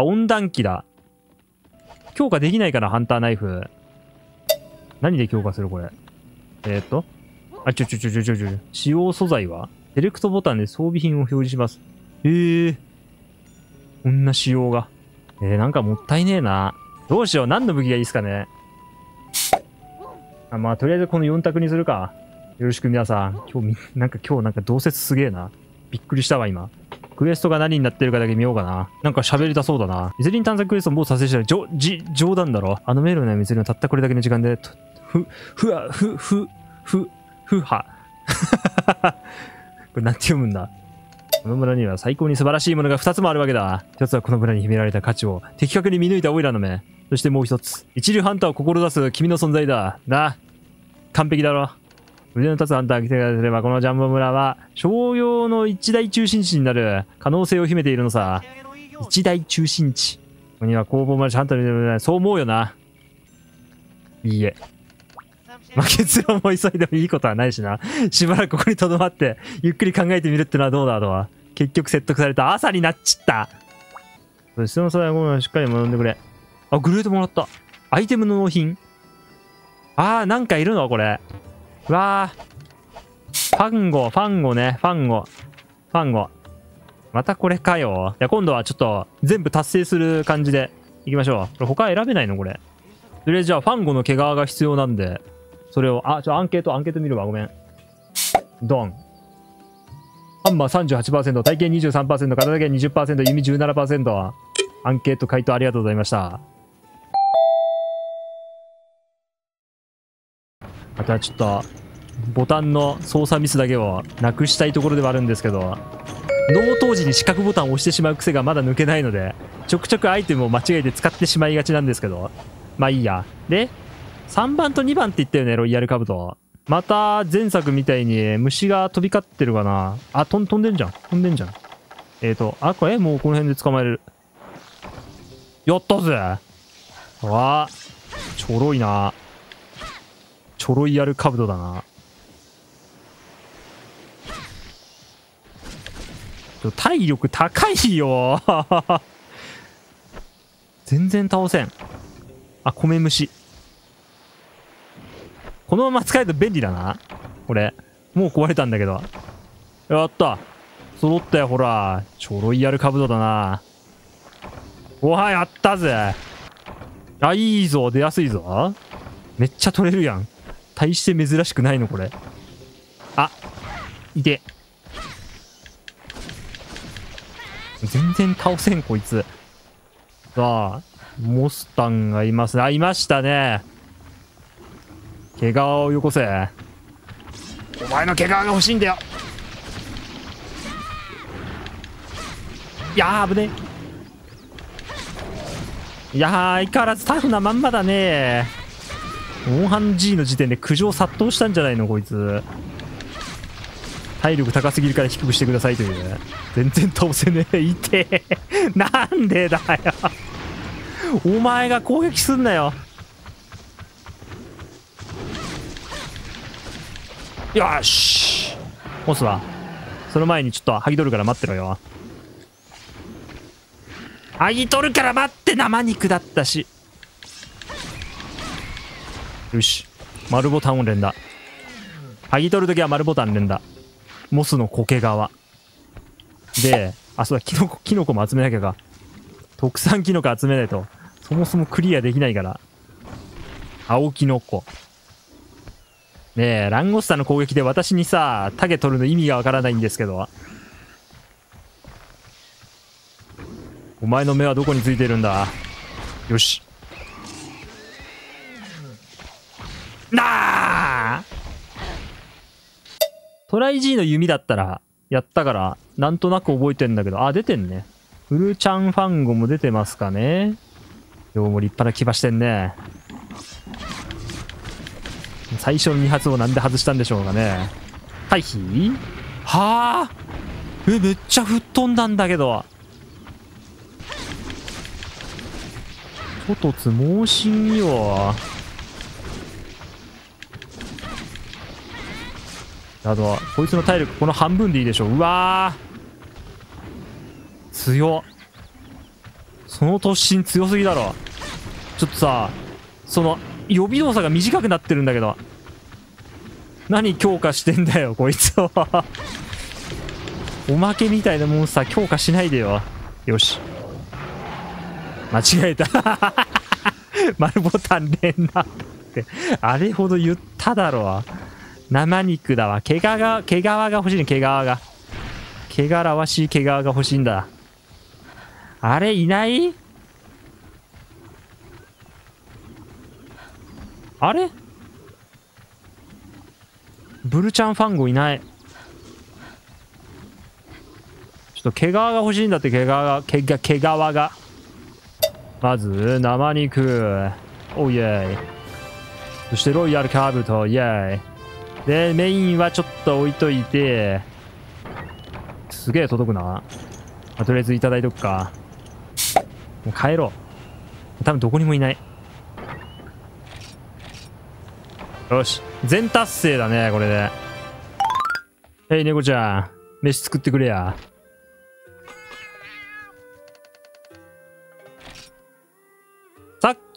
あ、温暖機だ。強化できないかな、ハンターナイフ。何で強化するこれ？えー、っと？あ、ちょちょちょちょちょちょ。使用素材は？セレクトボタンで装備品を表示します。へえ。こんな仕様が。えー、なんかもったいねえな。どうしよう。何の武器がいいですかね。あ、まあ、とりあえずこの4択にするか。よろしく皆さん。今日み、なんか今日なんか同説すげえな。びっくりしたわ、今。クエストが何になってるかだけ見ようかな。なんか喋りたそうだな。ミスリン探索クエストもう達成してる。じょ、じ、冗談だろ？あのメールのミスリンはたったこれだけの時間で、とふ、ふわ、ふ、ふ、ふ、ふは。これなんて読むんだ？この村には最高に素晴らしいものが2つもあるわけだ。一つはこの村に秘められた価値を的確に見抜いたオイラの目。そしてもう一つ。一流ハンターを志す君の存在だ。な。完璧だろ？腕の立つハンターが来てくれれば、このジャンボ村は商用の一大中心地になる可能性を秘めているのさ。一大中心地。ここには工房町ハンターにそう思うよな。いいえ。まあ、結論も急いでもいいことはないしな。しばらくここに留まって、ゆっくり考えてみるってのはどうだとは。結局説得された。朝になっちった質問素材をしっかり学んでくれ。あ、グレートもらった。アイテムの納品？あー、なんかいるの？これ。うわー。ファンゴ、ファンゴね。ファンゴ。ファンゴ。またこれかよ。いや、今度はちょっと全部達成する感じでいきましょう。これ他選べないの？これ。とりあえずじゃあファンゴの毛皮が必要なんで、それを、あ、ちょ、アンケート、アンケート見るわ、ごめん。ドン。ハンマー38%、体験23%、片手剣20%、弓17%。アンケート回答ありがとうございました。あとはちょっと、ボタンの操作ミスだけをなくしたいところではあるんですけど、納刀時に四角ボタンを押してしまう癖がまだ抜けないので、ちょくちょくアイテムを間違えて使ってしまいがちなんですけど、まあいいや。で、3番と2番って言ったよね、ロイヤルカブト。また前作みたいに虫が飛び交ってるかな。あ、飛ん飛んでんじゃん。飛んでんじゃん。えっ、ー、と、あ、これもうこの辺で捕まえる。やったぜわあ、ちょろいな。ちょろいやるカブトだな。体力高いよ 全然倒せん。あ、米虫。このまま使えると便利だな。これ。もう壊れたんだけど。やった揃ったよ、ほら。ちょろいやるカブトだな。おは、やったぜ。あ、いいぞ。出やすいぞ。めっちゃ取れるやん。大して珍しくないの、これ。あ、いて。全然倒せん、こいつ。さあ、モスタンがいますね。あ、いましたね。毛皮をよこせお前の毛皮が欲しいんだよいやー危ねいやー相変わらずタフなまんまだねモンハン G の時点で苦情殺到したんじゃないの？こいつ。体力高すぎるから低くしてくださいという。ね全然倒せねえ。いてなんでだよ。お前が攻撃すんなよ。よし。押すわ。その前にちょっと剥ぎ取るから待ってろよ。剥ぎ取るから待って生肉だったし。よし。丸ボタンを連打。剥ぎ取るときは丸ボタン連打。モスの苔皮。で、あ、そうだ、キノコ、キノコも集めなきゃか。特産キノコ集めないと、そもそもクリアできないから。青キノコ。ねえ、ランゴスタの攻撃で私にさ、タゲ取るの意味がわからないんですけど。お前の目はどこについてるんだ？よし。トライ G の弓だったら、やったから、なんとなく覚えてんだけど、あ、出てんね。フルチャンファンゴも出てますかね。ようも立派な牙してんね。最初の2発をなんで外したんでしょうかね。回避？はあ？え、めっちゃ吹っ飛んだんだけど。ちょとつ猛進よ。あとは、こいつの体力この半分でいいでしょう。うわー強その突進強すぎだろ。ちょっとさ、その、予備動作が短くなってるんだけど。何強化してんだよ、こいつは。おまけみたいなモンスター強化しないでよ。よし。間違えた。丸ボタン連打って。あれほど言っただろ。生肉だわ。毛皮が、毛皮が欲しいね、毛皮が。毛皮らわしい毛皮が欲しいんだ。あれ、いない？あれ？ブルちゃんファンゴいない。ちょっと毛皮が欲しいんだって、毛皮が、毛が、毛皮が。まず、生肉。おいえい。そして、ロイヤルカブト、イェイ。で、メインはちょっと置いといて、すげえ届くな。まとりあえずいただいとくか。もう帰ろう。多分どこにもいない。よし。全達成だね、これで。へい、猫ちゃん。飯作ってくれや。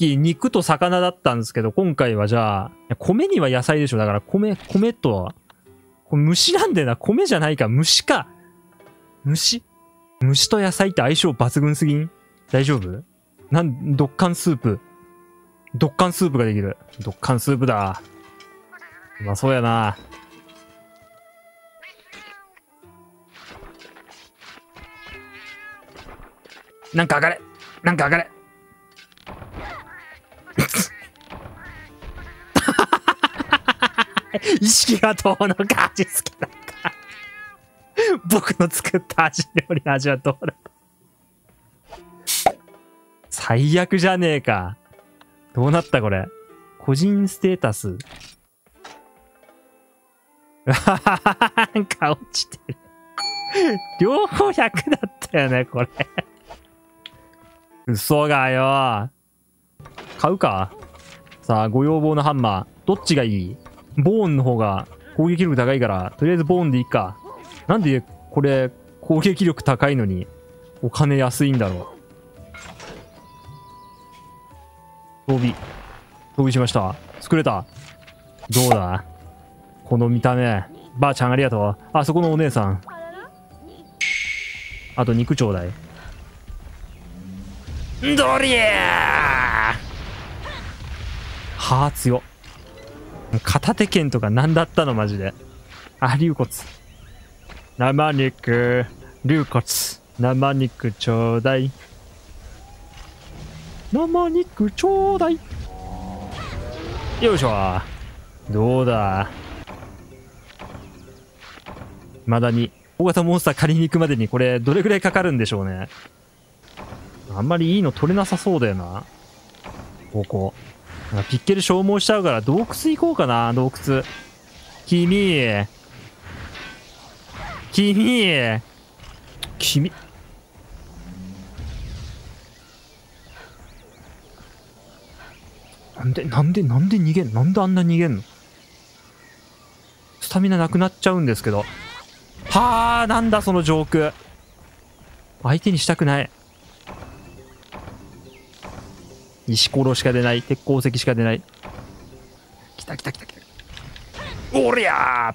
き肉と魚だったんですけど、今回はじゃあ、米には野菜でしょ。だから米、米と、これ虫なんだよな。米じゃないか。虫か。虫？虫と野菜って相性抜群すぎん？大丈夫？なん、ドッカンスープ。ドッカンスープができる。ドッカンスープだ。うまそうやな。なんか上がれなんか上がれ意識がどうのか味付けだか僕の作った味料理の味はどうだ最悪じゃねえか。どうなったこれ？個人ステータス。なんか落ちてる。両方100だったよね、これ。嘘がよ。買うか？さあ、ご要望のハンマー。どっちがいい？ボーンの方が攻撃力高いから、とりあえずボーンでいいか。なんでこれ攻撃力高いのにお金安いんだろう。装備。装備しました。作れた。どうだ？この見た目。ばあちゃんありがとう。あ、そこのお姉さん。あと肉ちょうだい。ドリーはあ、強っ。片手剣とか何だったのマジで。あ、竜骨。生肉、竜骨。生肉ちょうだい。生肉ちょうだい。よいしょ。どうだまだに、大型モンスター借りに行くまでにこれどれぐらいかかるんでしょうね。あんまりいいの取れなさそうだよな。ここ。ピッケル消耗しちゃうから洞窟行こうかな、洞窟。君。君。君。なんで、なんで、なんで逃げんなんであんな逃げんの？スタミナなくなっちゃうんですけど。はあ、なんだそのジョーク。相手にしたくない。石ころしか出ない。鉄鉱石しか出ない。来た来た来た来た。おりゃ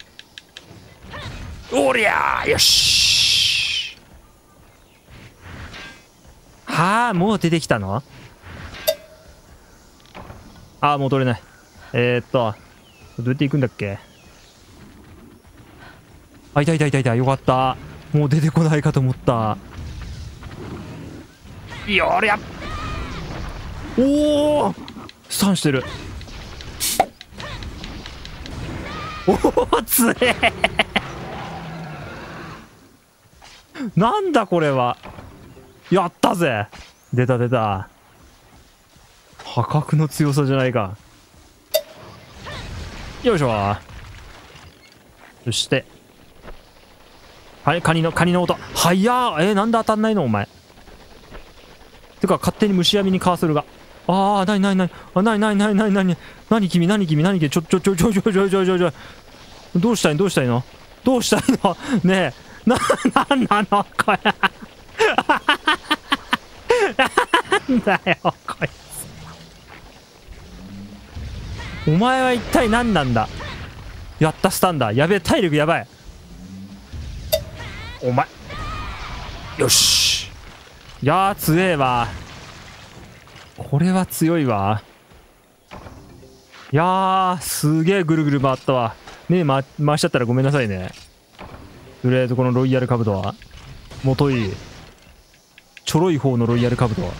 ーおりゃよしはあ、もう出てきたの？ああ、もう取れない。えー、っと、どうやって行くんだっけ？あ、いたいたいたいた。よかった。もう出てこないかと思った。よりゃおおスタンしてる。おおつえなんだこれは。やったぜ出た出た。破格の強さじゃないか。よいしょ。そして。はい、カニの、カニの音。はやーえー、なんで当たんないのお前。てか、勝手に虫網にカーソルが。あー、なになになにあ、なになになになになになに君、なに君、なに君、ちょ、ちょ、ちょ、ちょ、ちょ、ちょ、ちょ、ちょ、ちょ、どうしたいどうしたいの？どうしたいの？ねえ。な、なんなのこれ。なんだよ、こいつ。お前は一体何なんだ？やったスタンダー。やべえ、体力やばい。お前。よし。いやー、強えわ。これは強いわ。いやー、すげえぐるぐる回ったわ。ねえ、ま、回しちゃったらごめんなさいね。とりあえずこのロイヤルカブトは、もとい。ちょろい方のロイヤルカブトは。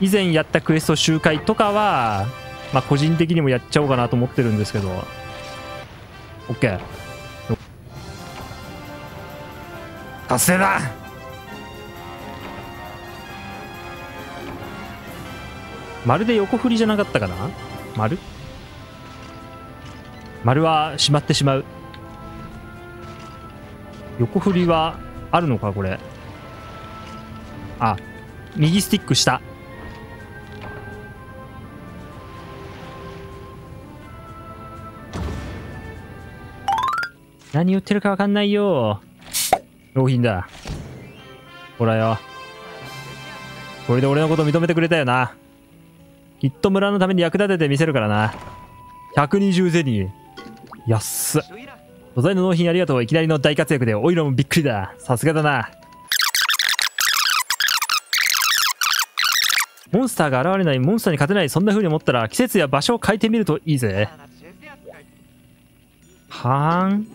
以前やったクエスト周回とかは、まあ、個人的にもやっちゃおうかなと思ってるんですけど。OK。達成だまるで横振りじゃなかったかな？丸丸は閉まってしまう。横振りはあるのかこれ？あ、右スティック下。何言ってるかわかんないよ。納品だ。ほらよ。これで俺のこと認めてくれたよな。きっと村のために役立ててみせるからな。120ゼニー。安っ。素材の納品ありがとう。いきなりの大活躍で、オイラもびっくりだ。さすがだな。モンスターが現れない、モンスターに勝てない、そんな風に思ったら、季節や場所を変えてみるといいぜ。はーん。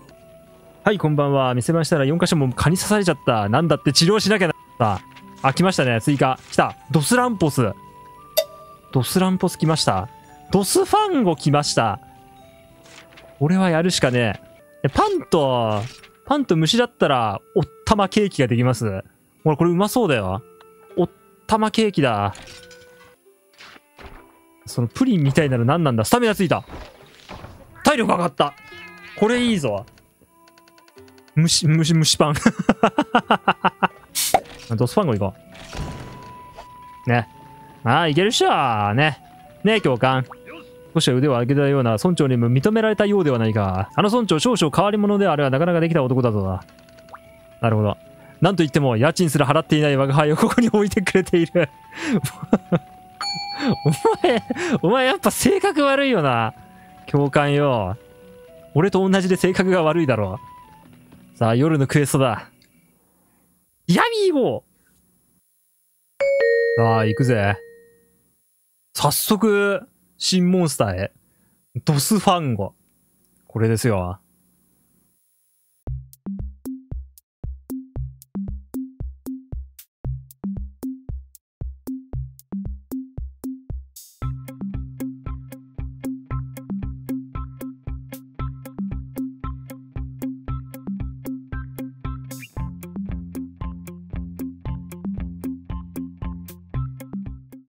はい、こんばんは。見せましたら4箇所も蚊に刺されちゃった。なんだって治療しなきゃな。あ、来ましたね。追加。来た。ドスランポス。ドスランポス来ました。ドスファンゴ来ました。俺はやるしかねえ。パンと、パンと虫だったら、おったまケーキができます。ほら、これうまそうだよ。おったまケーキだ。そのプリンみたいなの何なんだスタミナついた。体力上がった。これいいぞ。虫、虫、虫パン。ドスファンゴ行こう。ね。ああ、いけるっしょね。ねえ、教官。少しは腕を上げたような村長にも認められたようではないか。あの村長少々変わり者であれはなかなかできた男だぞな。るほど。なんといっても家賃すら払っていない我が輩をここに置いてくれている。お前、お前やっぱ性格悪いよな。教官よ。俺と同じで性格が悪いだろ。さあ、夜のクエストだ。闇をさあ、行くぜ。早速、新モンスターへ。ドスファンゴ。これですよ。